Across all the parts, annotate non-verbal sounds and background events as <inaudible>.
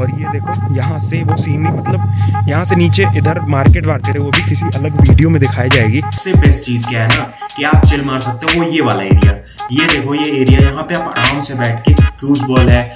और ये देखो, यहाँ से वो सीनरी मतलब यहाँ से नीचे इधर मार्केट वार्केट है, वो भी किसी अलग वीडियो में दिखाई जाएगी। सबसे बेस्ट चीज़ क्या है ना, कि आप चिल मार सकते हो, वो ये वाला एरिया ये देखो, ये एरिया यहाँ पे आप आराम से बैठ के फ्यूज बॉल है।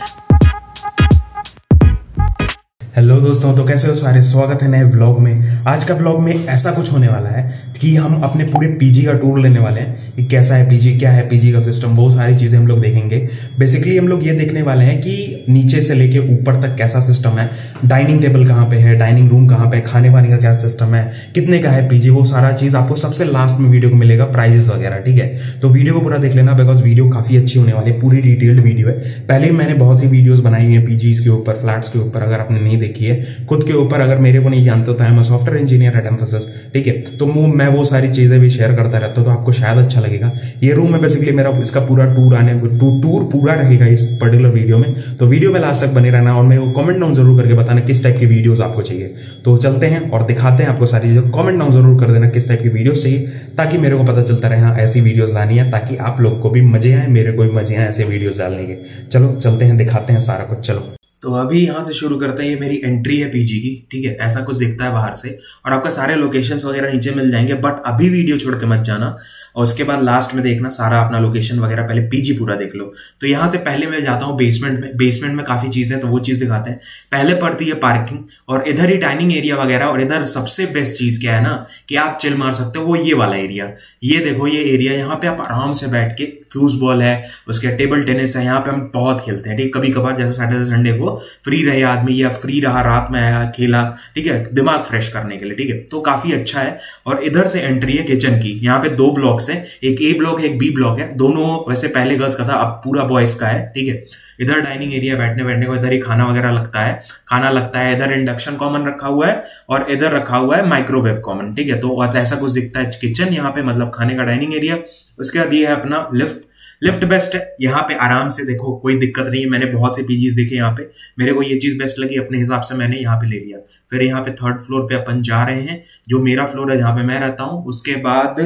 हेलो दोस्तों तो कैसे हो सारे? स्वागत है नए व्लॉग में। आज का व्लॉग में ऐसा कुछ होने वाला है कि हम अपने पूरे पीजी का टूर लेने वाले हैं कि कैसा है पीजी क्या है पीजी का सिस्टम वो सारी चीज़ें हम लोग देखेंगे। बेसिकली हम लोग ये देखने वाले हैं कि नीचे से लेके ऊपर तक कैसा सिस्टम है डाइनिंग टेबल कहाँ पे है डाइनिंग रूम कहाँ पे खाने वाने का क्या सिस्टम है, कितने का है पीजी वो सारा चीज़ आपको सबसे लास्ट में वीडियो को मिलेगा प्राइजेस वगैरह, ठीक है? तो वीडियो को पूरा देख लेना बिकॉज़ वीडियो काफ़ी अच्छी होने वाली है, पूरी डिटेल्ड वीडियो है। पहले मैंने बहुत सी वीडियोज़ बनाई हुई है पीजीज के ऊपर फ्लैट्स के ऊपर, अगर आपने नहीं है। खुद के ऊपर अगर मेरे को नहीं जानते तो मैं सॉफ्टवेयर इंजीनियर एट एम्फोसिस ठीक है? तो मैं वो सारी चीज़ें भी शेयर करता रहता हूँ तो आपको शायद अच्छा लगेगा। ये रूम है बेसिकली मेरा इसका पूरा टूर आने टूर पूरा रहेगा इस पर्टिकुलर वीडियो में। तो वीडियो में लास्ट तक बने रहना और मेरे को कमेंट डाउन ज़रूर करके बताना किस टाइप की वीडियोस आपको चाहिए। तो चलते हैं और दिखाते हैं आपको सारी चीज़ें। कमेंट डाउन ज़रूर कर देना किस टाइप की वीडियोस चाहिए, ताकि मेरे को पता चलता रहे हाँ ऐसी वीडियोस लानी है, ताकि आप लोग को भी मज़े आए, मेरे को भी मज़े आए ऐसे वीडियोस डालने के। चलो, चलते हैं, दिखाते हैं सारा कुछ। चलो। तो अभी यहाँ से शुरू करते हैं, ये मेरी एंट्री है पीजी की, ठीक है? ऐसा कुछ दिखता है बाहर से। और आपका सारे लोकेशंस वगैरह नीचे मिल जाएँगे बट अभी वीडियो छोड़ के मत जाना। और उसके बाद लास्ट में देखना, सारा अपना लोकेशन वगैरह पहले पीजी पूरा देख लो। तो यहाँ से पहले मैं जाता हूँ बेसमेंट में। बेसमेंट में काफ़ी चीज़ें तो वो चीज़ दिखाते हैं। पहले पड़ती है पार्किंग और इधर ही डाइनिंग एरिया वगैरह, और इधर सबसे बेस्ट चीज़ क्या है ना, कि आप चिल मार सकते हो, वो ये वाला एरिया ये देखो, ये एरिया यहाँ पे आप आराम से बैठ के फ्यूज बॉल है, उसके टेबल टेनिस है, यहाँ पे हम बहुत खेलते हैं, ठीक कभी कभार जैसे सैटरडे संडे को फ्री रहे आदमी या फ्री रहा, रात में आया, खेला, ठीक है? दिमाग फ्रेश करने के लिए, ठीक है? तो काफ़ी अच्छा है, और इधर से एंट्री है किचन की, यहाँ पे दो ब्लॉक्स है, एक ए ब्लॉक है एक बी ब्लॉक है, दोनों वैसे पहले गर्ल्स का था, अब पूरा बॉयज़ का है, ठीक है? इधर डाइनिंग एरिया बैठने बैठने को इधर ही खाना वगैरह लगता है, खाना लगता है, इधर इंडक्शन कॉमन रखा हुआ है, और इधर रखा हुआ है माइक्रोवेव कॉमन ठीक है? तो ऐसा कुछ दिखता है किचन यहाँ पे मतलब खाने का डाइनिंग एरिया उसके बाद ये है अपना लिफ्ट। लिफ्ट बेस्ट है। यहाँ पे आराम से देखो, कोई दिक्कत नहीं है। मैंने बहुत से पीजीज देखे यहाँ पे। मेरे को ये चीज़ बेस्ट लगी, अपने हिसाब से मैंने यहाँ पे ले लिया। फिर यहाँ पे थर्ड फ्लोर पे अपन जा रहे हैं। जो मेरा फ्लोर है, जहाँ पे मैं रहता हूँ, उसके बाद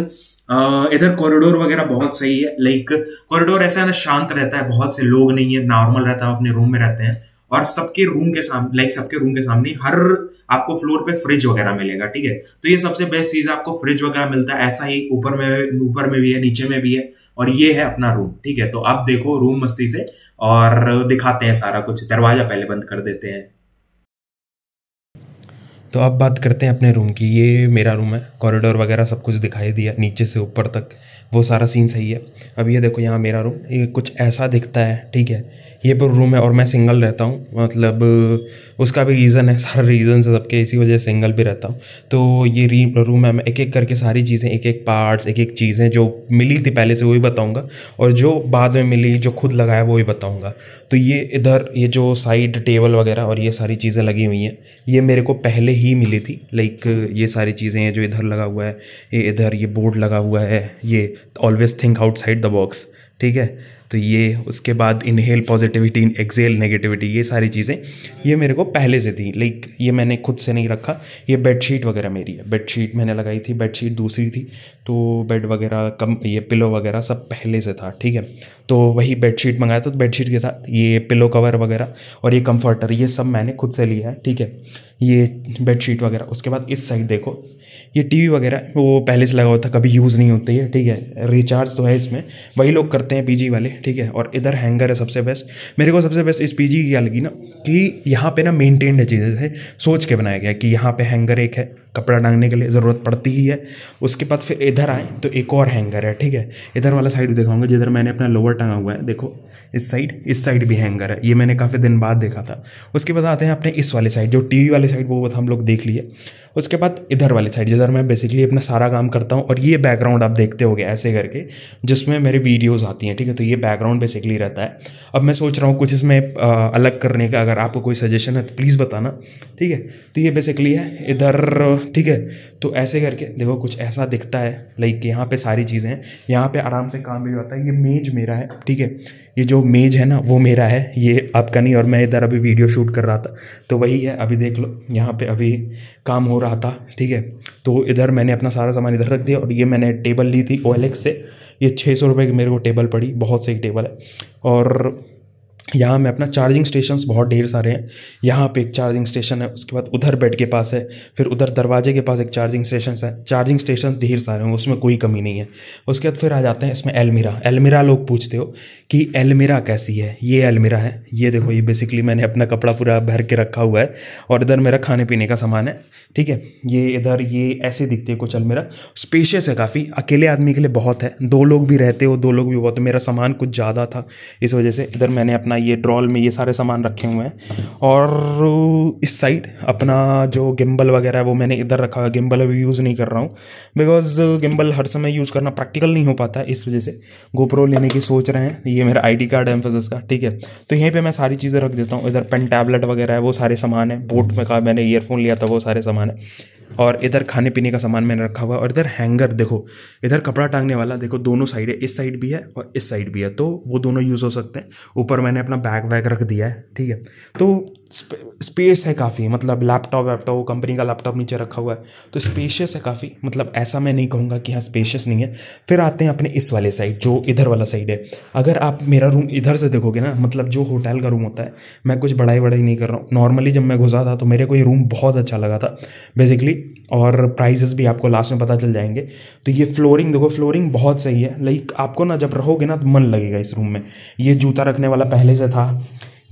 इधर कॉरिडोर वगैरह बहुत सही है। लाइक कॉरिडोर ऐसा है ना, शांत रहता है। बहुत से लोग नहीं है। नॉर्मल रहता है, अपने रूम में रहते हैं। और सबके रूम के सामने लाइक सबके रूम के सामने हर आपको फ्लोर पे फ्रिज वगैरह मिलेगा, ठीक है? तो ये सबसे बेस्ट चीज़ आपको फ्रिज वगैरह मिलता है, ऐसा ही ऊपर में ऊपर में भी है, नीचे में भी है, और ये है अपना रूम ठीक है? तो अब देखो रूम मस्ती से और दिखाते हैं सारा कुछ, दरवाज़ा पहले बंद कर देते हैं। तो अब बात करते हैं अपने रूम की, ये मेरा रूम है कॉरिडोर वगैरह सब कुछ दिखाई दिया, नीचे से ऊपर तक। वो सारा सीन सही है। अब ये देखो यहाँ मेरा रूम ये कुछ ऐसा दिखता है, ठीक है। ये पर रूम है और मैं सिंगल रहता हूँ मतलब उसका भी रीज़न है, सारा रीज़न से सबके, इसी वजह से सिंगल भी रहता हूँ। तो ये री रूम है मैं एक एक करके सारी चीज़ें एक एक पार्ट्स एक एक चीज़ें जो मिली थी पहले से, वो भी बताऊँगा। और जो बाद में मिली, जो खुद लगाया, वो भी बताऊँगा। तो ये इधर, ये जो साइड टेबल वगैरह और ये सारी चीज़ें लगी हुई हैं, ये मेरे को पहले ही मिली थी। लाइक ये सारी चीज़ें हैं जो इधर लगा हुआ है, ये इधर ये बोर्ड लगा हुआ है, ये always think outside the box ठीक है? तो ये, उसके बाद इनहेल पॉजिटिविटी एक्सेल नेगेटिविटी ये सारी चीज़ें, ये मेरे को पहले से थी। लाइक ये मैंने खुद से नहीं रखा। ये बेडशीट वगैरह मेरी है। बेडशीट मैंने लगाई थी बेडशीट दूसरी थी। तो बेड वगैरह, कम, ये पिलो वगैरह सब पहले से था, ठीक है? तो वही बेडशीट मंगाया था तो बेडशीट के साथ ये पिलो कवर वगैरह और ये कम्फर्टर ये सब मैंने खुद से लिया है, ठीक है? ये बेडशीट वगैरह। उसके बाद इस साइड देखो। ये टीवी वगैरह, वो पहले से लगा था, कभी यूज़ नहीं होती है ठीक है? रिचार्ज तो है इसमें। वही लोग करते हैं पीजी वाले, ठीक है? और इधर हैंगर है सबसे बेस्ट मेरे को सबसे बेस्ट इस पीजी की क्या लगी ना, कि यहाँ पे ना मेनटेन्ड है चीज़ें से सोच के बनाया गया कि यहाँ पे हैंगर एक है, कपड़ा टांगने के लिए ज़रूरत पड़ती ही है। उसके बाद फिर इधर आए तो एक और हैंगर है, ठीक है? इधर वाला साइड दिखाऊँगा, जिधर मैंने अपना लोअर टांगा हुआ है, देखो, इस साइड इस साइड भी हैंगर है। ये मैंने काफ़ी दिन बाद देखा था। उसके बाद आते हैं अपने इस वाले साइड जो टीवी वाले साइड वो हम लोग देख लिए। उसके बाद इधर वाली साइड जिधर मैं बेसिकली अपना सारा काम करता हूँ और ये बैकग्राउंड आप देखते हो ऐसे करके, जिसमें मेरे वीडियोज़ आती हैं, ठीक है? तो ये बैकग्राउंड बेसिकली रहता है। अब मैं सोच रहा हूँ कुछ इसमें अलग करने का अगर आपको कोई सजेशन है तो प्लीज़ बताना, ठीक है? तो ये बेसिकली है इधर, ठीक है? तो ऐसे करके, देखो कुछ ऐसा दिखता है लाइक यहाँ पे सारी चीज़ें हैं। यहाँ पे आराम से काम भी होता है। ये मेज मेरा है, ठीक है? ये जो मेज है ना, वो मेरा है, ये आपका नहीं और मैं इधर अभी वीडियो शूट कर रहा था। तो वही है, अभी देख लो, यहाँ पे अभी काम हो रहा था, ठीक है? तो इधर मैंने अपना सारा सामान इधर रख दिया और ये मैंने टेबल ली थी ओ से। ये छः सौ रुपये की मेरे को टेबल पड़ी, बहुत सही टेबल है। और यहाँ में अपना चार्जिंग स्टेशंस बहुत ढेर सारे हैं। यहाँ पे एक चार्जिंग स्टेशन है, उसके बाद उधर बेड के पास है, फिर उधर दरवाजे के पास एक चार्जिंग स्टेशन है। चार्जिंग स्टेशन ढेर सारे हैं, उसमें कोई कमी नहीं है। उसके बाद फिर आ जाते हैं इसमें एलमीरा एलमीरा लोग पूछते हो कि एलमीरा कैसी है? ये एलमीरा है। ये देखो, ये बेसिकली मैंने अपना कपड़ा पूरा भर के रखा हुआ है और इधर मेरा खाने पीने का सामान है, ठीक है? ये इधर, ये ऐसे दिखते हैं कुछ अलमिरा स्पेशियस है काफ़ी। अकेले आदमी के लिए बहुत है। दो लोग भी रहते हो, दो लोग भी बहुत मेरा सामान कुछ ज़्यादा था, इस वजह से इधर मैंने अपना ये ड्रॉल में ये सारे सामान रखे हुए हैं। और इस साइड अपना जो गिम्बल वगैरह है वो मैंने इधर रखा हुआ गिम्बल अभी यूज़ नहीं कर रहा हूँ। बिकॉज़ गिम्बल हर समय यूज़ करना प्रैक्टिकल नहीं हो पाता है इस वजह से। गोप्रो लेने की सोच रहे हैं। ये मेरा आईडी कार्ड है एम्फोसिस का, ठीक है। तो यहीं पर मैं सारी चीज़ें रख देता हूँ। इधर पेन टैबलेट वगैरह है, वो सारे सामान है। बोट में कहा मैंने ईयरफोन लिया था, वो सारे सामान है। और इधर खाने पीने का सामान मैंने रखा हुआ है। और इधर हैंगर देखो, इधर कपड़ा टांगने वाला देखो, दोनों साइड है। इस साइड भी है और इस साइड भी है। तो वो दोनों यूज़ हो सकते हैं। ऊपर मैंने अपना बैग वैग रख दिया है ठीक है? तो स्पेस है काफ़ी मतलब लैपटॉप वैपटॉप कंपनी का लैपटॉप नीचे रखा हुआ है तो स्पेशियस है काफ़ी मतलब ऐसा मैं नहीं कहूँगा कि हाँ स्पेशियस नहीं है। फिर आते हैं अपने इस वाले साइड जो इधर वाला साइड है। अगर आप मेरा रूम इधर से देखोगे ना मतलब जो होटल का रूम होता है, मैं कुछ बड़ाई बड़ाई नहीं कर रहा हूँ। नॉर्मली जब मैं घुसा था तो मेरे को ये रूम बहुत अच्छा लगा था बेसिकली और प्राइजेस भी आपको लास्ट में पता चल जाएँगे। तो ये फ्लोरिंग देखो फ्लोरिंग बहुत सही है लाइक आपको ना जब रहोगे ना तो मन लगेगा इस रूम में। ये जूता रखने वाला पहले से था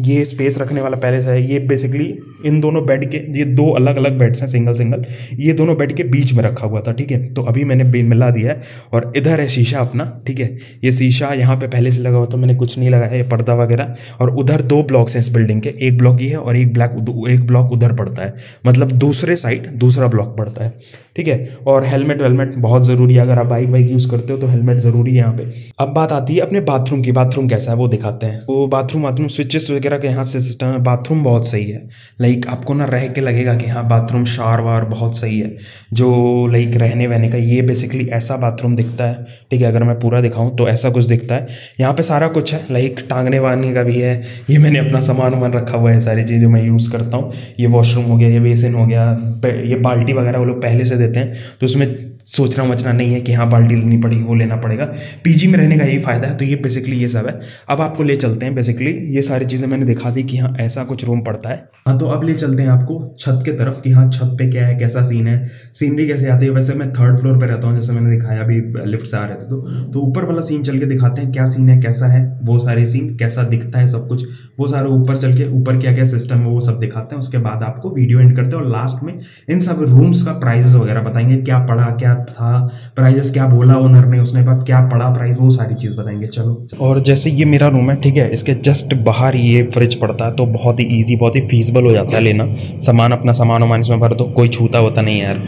ये स्पेस रखने वाला पैलेस है, ये बेसिकली इन दोनों बेड के, ये दो अलग अलग बेड्स हैं सिंगल सिंगल ये दोनों बेड के बीच में रखा हुआ था, ठीक है? तो अभी मैंने बेन मिला दिया है, और इधर है शीशा अपना, ठीक है? ये शीशा यहाँ पे पहले से लगा हुआ था, मैंने कुछ नहीं लगाया, ये पर्दा वगैरह, और उधर दो ब्लॉक्स हैं इस बिल्डिंग के, एक ब्लॉक ये है, और एक ब्लॉक एक ब्लॉक उधर पड़ता है मतलब दूसरे साइड दूसरा ब्लॉक पड़ता है, ठीक है? और हेलमेट वेलमेट बहुत ज़रूरी है, अगर आप बाइक वाइक यूज़ करते हो तो हेलमेट ज़रूरी है यहाँ पे। अब बात आती है अपने बाथरूम की बाथरूम कैसा है, वो दिखाते हैं। वो बाथरूम बाथरूम स्विचेस वगैरह के यहाँ से सिस्टम है बाथरूम बहुत सही है। लाइक आपको ना रह के लगेगा कि हाँ बाथरूम शार वार बहुत सही है। जो लाइक रहने वहने का, ये बेसिकली ऐसा बाथरूम दिखता है। ठीक है, अगर मैं पूरा दिखाऊँ तो ऐसा कुछ दिखता है। यहाँ पे सारा कुछ है। लाइक टांगने वाने का भी है। ये मैंने अपना सामान वामान रखा हुआ है, सारी चीज़ें मैं यूज़ करता हूँ। ये वॉशरूम हो गया, ये बेसिन हो गया ये बाल्टी वगैरह वो लोग पहले से देते हैं। तो उसमें सोचना वचना नहीं है कि हाँ बाल्टी लेनी पड़ेगी वो लेना पड़ेगा। पीजी में रहने का यही फ़ायदा है तो ये बेसिकली ये सब है। अब आपको ले चलते हैं बेसिकली ये सारी चीज़ें मैंने दिखा दी कि हाँ ऐसा कुछ रूम पड़ता है। हाँ तो अब ले चलते हैं आपको छत के तरफ़ कि हाँ छत पे क्या है, कैसा सीन है। सीनरी कैसे आती है, वैसे मैं थर्ड फ्लोर पर रहता हूँ, जैसे मैंने दिखाया, अभी लिफ्ट से आ रहे थे तो। तो ऊपर वाला सीन चल के दिखाते हैं, क्या सीन है, कैसा है, वो सारे सीन कैसा दिखता है सब कुछ। वो सारे ऊपर चल के, ऊपर क्या क्या सिस्टम है, वो सब दिखाते हैं, उसके बाद आपको वीडियो एंड करते हैं और लास्ट में इन सब रूम्स का प्राइजेस वगैरह बताएँगे, क्या पड़ा क्या था प्राइजेस क्या बोला ओनर ने, उसने बाद क्या पड़ा प्राइस वो सारी चीज़ बताएँगे, चलो। और जैसे ये मेरा रूम है, ठीक है, इसके जस्ट बाहर ये फ्रिज पड़ता है तो बहुत ही ईजी बहुत ही फीसबल हो जाता है लेना। सामान अपना सामान वामान इसमें भर दो, कोई छूता होता नहीं यार।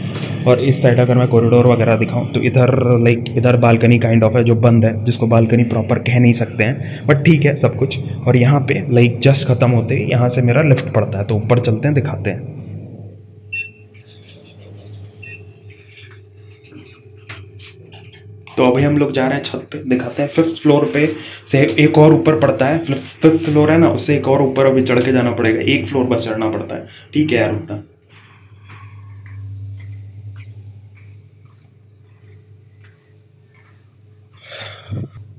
और इस साइड अगर मैं कॉरिडोर वगैरह दिखाऊँ तो इधर लाइक इधर बालकनी काइंड ऑफ़ है, जो बंद है, जिसको बालकनी प्रॉपर कह नहीं सकते हैं। बट ठीक है, सब कुछ। और यहाँ पे लाइक जस्ट ख़त्म होते यहाँ से मेरा लिफ्ट पड़ता है तो ऊपर चलते हैं, दिखाते हैं। तो अभी हम लोग जा रहे हैं छत पे, दिखाते हैं फिफ्थ फ्लोर पे से एक और ऊपर पड़ता है फिफ्थ फ्लोर है ना, उससे एक और ऊपर अभी चढ़ के जाना पड़ेगा, एक फ्लोर बस चढ़ना पड़ता है। ठीक है यार, उतना।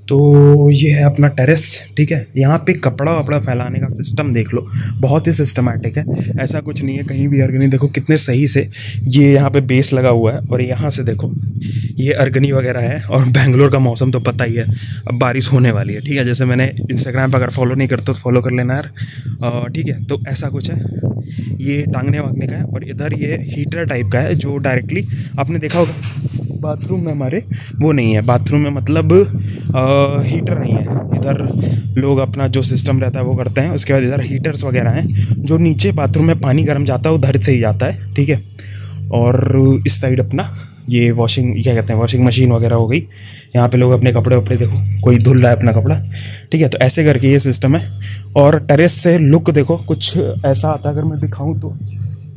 तो ये है अपना टेरेस, ठीक है? यहाँ पे कपड़ा वपड़ा फैलाने का सिस्टम देख लो। बहुत ही सिस्टमेटिक है। ऐसा कुछ नहीं है, कहीं भी अर्गनी देखो कितने सही से ये यहाँ पे बेस लगा हुआ है और यहाँ से देखो, ये अर्गनी वगैरह है और बेंगलोर का मौसम तो पता ही है, अब बारिश होने वाली है, ठीक है? जैसे मैंने इंस्टाग्राम पर अगर फॉलो नहीं करते तो फॉलो कर लेना यार। ठीक है तो ऐसा कुछ है। ये टांगने वांगने का है और इधर ये हीटर टाइप का है जो डायरेक्टली आपने देखा होगा। बाथरूम में हमारे वो नहीं है। बाथरूम में मतलब आ, हीटर नहीं है। इधर लोग अपना जो सिस्टम रहता है वो करते हैं। उसके बाद इधर हीटर्स वगैरह हैं जो नीचे बाथरूम में पानी गर्म जाता है उधर से ही जाता है ठीक है? और इस साइड अपना ये वॉशिंग क्या कहते हैं वॉशिंग मशीन वगैरह हो गई। यहाँ पे लोग अपने कपड़े वपड़े देखो कोई धुल रहा है अपना कपड़ा ठीक है? तो ऐसे करके ये सिस्टम है। और टेरेस से लुक देखो कुछ ऐसा आता अगर मैं दिखाऊँ तो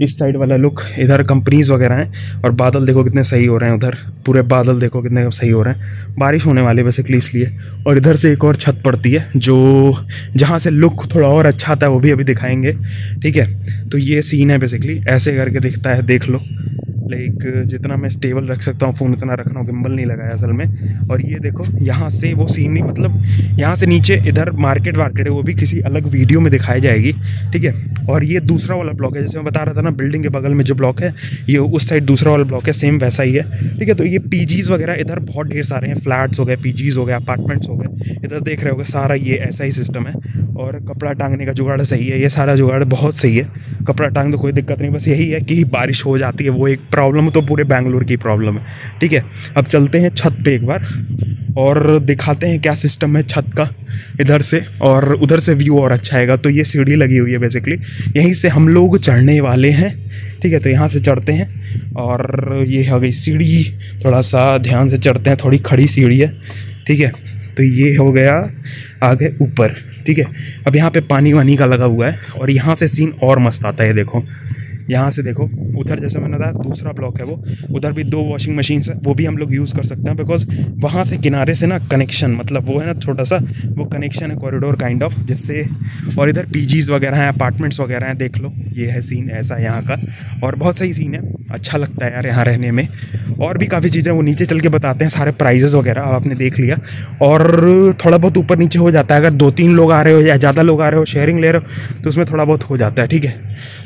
इस साइड वाला लुक इधर कंपनीज़ वगैरह हैं, और बादल देखो कितने सही हो रहे हैं उधर। पूरे बादल देखो कितने सही हो रहे हैं। बारिश होने वाली बेसिकली इसलिए। और इधर से एक और छत पड़ती है, जो जहाँ से लुक थोड़ा और अच्छा आता है, वो भी अभी दिखाएँगे। ठीक है? तो ये सीन है बेसिकली ऐसे करके दिखता है, देख लो। लाइक जितना मैं स्टेबल रख सकता हूँ फ़ोन उतना रख रहा हूँ गिम्बल नहीं लगाया असल में। और ये देखो, यहाँ से वो सीनरी मतलब यहाँ से नीचे, इधर मार्केट वार्केट है, वो भी किसी अलग वीडियो में दिखाई जाएगी, ठीक है? और ये दूसरा वाला ब्लॉक है, जैसे मैं बता रहा था ना बिल्डिंग के बगल में जो ब्लॉक है, ये उस साइड दूसरा वाला ब्लॉक है सेम वैसा ही है, ठीक है? तो ये पी वगैरह इधर बहुत ढेर सारे हैं फ्लैट्स हो गए पी हो गए अपार्टमेंट्स हो गए, इधर देख रहे हो सारा ये ऐसा ही सिस्टम है। और कपड़ा टांगने का जुगाड़ सही है, ये सारा जुगाड़ बहुत सही है, कपड़ा टांग तो कोई दिक्कत नहीं, बस यही है कि बारिश हो जाती है, वो एक प्रॉब्लम तो पूरे बैंगलोर की प्रॉब्लम है। ठीक है? अब चलते हैं छत पे एक बार और दिखाते हैं क्या सिस्टम है छत का इधर से और उधर से व्यू और अच्छा आएगा। तो ये सीढ़ी लगी हुई है बेसिकली यहीं से हम लोग चढ़ने वाले हैं। ठीक है? तो यहाँ से चढ़ते हैं और ये हो गई सीढ़ी। थोड़ा सा ध्यान से चढ़ते हैं। थोड़ी खड़ी सीढ़ी है। ठीक है? तो ये हो गया आगे ऊपर। ठीक है? अब यहाँ पे पानी वानी का लगा हुआ है और यहाँ से सीन और मस्त आता है, देखो। यहाँ से देखो, उधर जैसे मैंने बताया, दूसरा ब्लॉक है वो। उधर भी दो वॉशिंग मशीन है, वो भी हम लोग यूज़ कर सकते हैं बिकॉज़ वहाँ से किनारे से ना कनेक्शन मतलब वो है ना छोटा सा वो कनेक्शन है कॉरिडोर काइंड ऑफ़ जिससे, और इधर पी वगैरह हैं अपार्टमेंट्स वगैरह हैं, देख लो, ये है सीन ऐसा यहाँ का, और बहुत सही सीन है। अच्छा लगता है यार यहाँ रहने में। और भी काफ़ी चीज़ें वो नीचे चल के बताते हैं, सारे प्राइजेस वगैरह आपने देख लिया। और थोड़ा बहुत ऊपर नीचे हो जाता है, अगर दो तीन लोग आ रहे हो या ज़्यादा लोग आ रहे हो शेयरिंग ले रहे हो तो उसमें थोड़ा बहुत हो जाता है, ठीक है?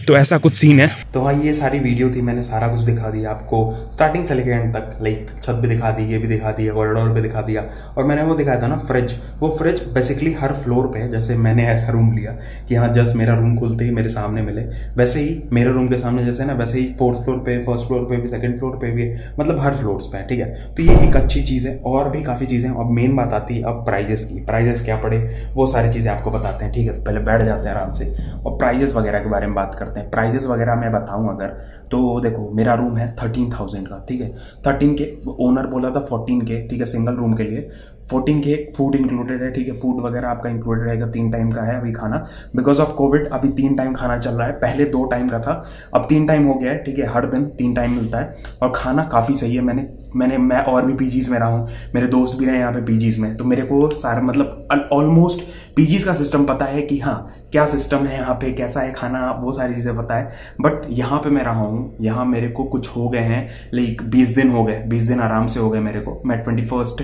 तो ऐसा कुछ सीन है। तो हाँ ये सारी वीडियो थी, मैंने सारा कुछ दिखा दिया आपको। स्टार्टिंग से लेकर एंड तक लाइक छत भी दिखा दी, ये भी दिखा दिया कॉरिडोर भी दिखा दिया। और मैंने वो दिखाया था ना फ्रिज वो फ्रिज बेसिकली हर फ्लोर पे है, जैसे मैंने ऐसा रूम लिया कि हाँ जस्ट मेरा रूम खुलते ही मेरे सामने मिले। वैसे ही मेरे रूम के सामने जैसे ना, वैसे ही फोर्थ फ्लोर पे फ़र्स्ट फ्लोर पे भी सेकंड फ्लोर पे भी है मतलब हर फ्लोर पे है ठीक है? तो ये एक अच्छी चीज़ है, और भी काफ़ी चीज़ें अब मेन बात आती है अब प्राइजेस की। प्राइजेस क्या पड़े? वो सारी चीज़ें आपको बताते हैं, ठीक है? पहले बैठ जाते हैं आराम से। और प्राइजेस वगैरह के बारे में बात करते हैं। प्राइजेस वगैरह मैं बताऊँ अगर तो देखो, मेरा रूम है थर्टीन थाउज़ेंड का, ठीक है? थर्टीन के ओनर बोला था फोर्टीन के, ठीक है? सिंगल रूम के लिए। फोर्टीन के फ़ूड इंक्लूडेड है, ठीक है? फ़ूड वगैरह आपका इंक्लूडेड रहेगा, तीन टाइम का है अभी खाना। बिकॉज़ ऑफ़ कोविड अभी तीन टाइम खाना चल रहा है। पहले दो टाइम का था, अब तीन टाइम हो गया है, ठीक है? हर दिन तीन टाइम मिलता है। और खाना काफ़ी सही है। मैंने मैंने, मैं और भी पीजीज में रहा हूँ। मेरे दोस्त भी रहे यहाँ पे पीजीज में। तो मेरे को सारा मतलब ऑलमोस्ट पीजीज का सिस्टम पता है कि हाँ क्या सिस्टम है यहाँ पे, कैसा है खाना, वो सारी चीज़ें पता है। बट यहाँ पे मैं रहा हूँ, यहाँ मेरे को कुछ हो गए हैं लाइक बीस दिन हो गए, बीस दिन आराम से हो गए मेरे को। मैं ट्वेंटी फ़र्स्ट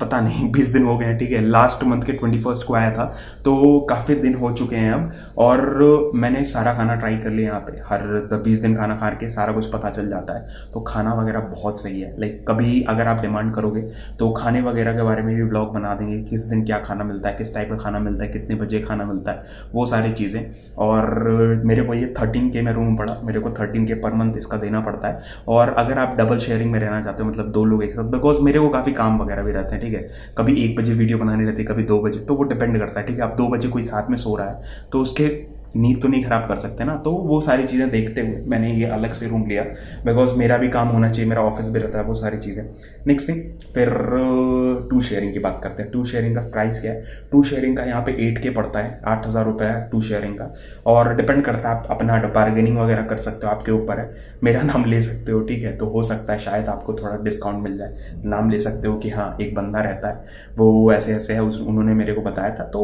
पता नहीं, <laughs> बीस दिन हो गए हैं, ठीक है। लास्ट मंथ के ट्वेंटी फ़र्स्ट को आया था तो काफ़ी दिन हो चुके हैं अब। और मैंने सारा खाना ट्राई कर लिया यहाँ पे। हर बीस दिन खाना खा के सारा कुछ पता चल जाता है। तो खाना वगैरह बहुत सही है। लाइक कभी अगर आप डिमांड करोगे तो खाने वगैरह के बारे में भी ब्लॉग बना देंगे, किस दिन क्या खाना मिलता है, किस टाइप का खाना मिलता है, कितने बजे खाना मिलता है, वो सारी चीज़ें। और मेरे को ये थर्टीन के में रूम पड़ा, मेरे को थर्टीन के पर मंथ इसका देना पड़ता है। और अगर आप डबल शेयरिंग में रहना चाहते हो मतलब दो लोग एक साथ बिकॉज़ मेरे को काफ़ी काम वगैरह भी रहते हैं, ठीक है? कभी एक बजे वीडियो बनानी रहती है, कभी दो बजे तो वो डिपेंड करता है, ठीक है? आप दो बजे कोई साथ में सो रहा है तो उसके नींद तो नहीं खराब कर सकते ना तो वो सारी चीज़ें देखते हुए मैंने ये अलग से रूम लिया। बिकॉज़ मेरा भी काम होना चाहिए, मेरा ऑफ़िस भी रहता है, वो सारी चीज़ें। नेक्स्ट थिंग फिर टू शेयरिंग की बात करते हैं। टू शेयरिंग का प्राइस क्या है? टू शेयरिंग का यहाँ पे एट के पड़ता है, आठ हज़ार रुपये है टू शेयरिंग का। और डिपेंड करता है, आप अपना बार्गेनिंग वगैरह कर सकते हो, आपके ऊपर है। मेरा नाम ले सकते हो, ठीक है? तो हो सकता है शायद आपको थोड़ा डिस्काउंट मिल जाए। नाम ले सकते हो कि हाँ एक बंदा रहता है। वो ऐसे ऐसे है उन्होंने मेरे को बताया था। तो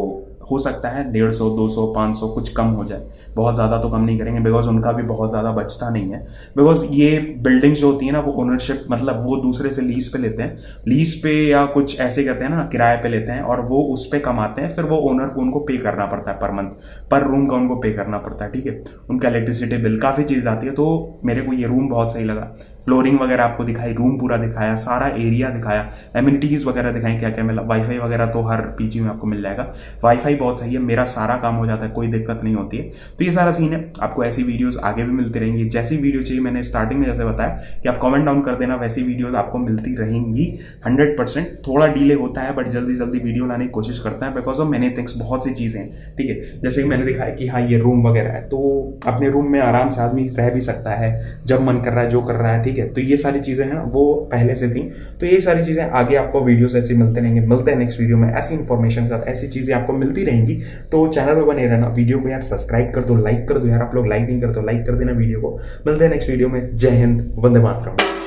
हो सकता है डेढ़ सौ, दो सौ, पाँच सौ कुछ कम हो जाए। बहुत ज़्यादा तो कम नहीं करेंगे बिकॉज़ उनका भी बहुत ज़्यादा बचता नहीं है। बिकॉज़ ये बिल्डिंग्स जो होती है ना, वो ओनरशिप मतलब वो दूसरे से लीज पे लेते हैं। लीज पे या कुछ ऐसे कहते हैं ना, किराए पे लेते हैं, और वो उस पर कमाते हैं, फिर वो ओनर को उनको पे करना पड़ता है पर मंथ पर रूम का उनको पे करना पड़ता है, ठीक है? उनका इलेक्ट्रिसिटी बिल काफ़ी चीज़ आती है तो मेरे को ये रूम बहुत सही लगा। फ्लोरिंग वगैरह आपको दिखाई रूम पूरा दिखाया, सारा एरिया दिखाया। एम्यूनिटीज वगैरह दिखाई क्या क्या मिला? वाईफाई वगैरह तो हर पीजी में आपको मिल जाएगा। वाईफाई बहुत सही है, मेरा सारा काम हो जाता है, कोई दिक्कत नहीं होती है। तो ये सारा सीन है। आपको ऐसी वीडियोस आगे भी मिलती रहेंगी। जैसी वीडियो चाहिए, मैंने स्टार्टिंग में जैसे बताया कि आप कमेंट डाउन कर देना, वैसी वीडियोस आपको मिलती रहेंगी। हंड्रेड थोड़ा डिले होता है बट जल्दी जल्दी वीडियो लाने की कोशिश करता है बिकॉज़ ऑफ़ मैंने थिंग्स बहुत सी चीज़ें हैं, ठीक है? जैसे कि मैंने दिखाया कि हाँ ये रूम वगैरह है तो अपने रूम में आराम से आदमी रह भी सकता है, जब मन कर रहा है, जो कर रहा है, ठीक है? तो ये सारी चीज़ें हैं, वो पहले से थी। तो ये सारी चीज़ें आगे आपको वीडियोस ऐसे मिलते रहेंगे। मिलते हैं नेक्स्ट वीडियो में। ऐसी इन्फॉर्मेशन के ऐसी चीज़ें आपको मिलती रहेंगी। तो चैनल पर बने रहना, वीडियो को यार सब्सक्राइब कर दो लाइक कर दो यार। आप लोग लाइक नहीं करते लाइक कर देना वीडियो को। मिलते हैं नेक्स्ट वीडियो में। जय हिंद, वंदे मातरम।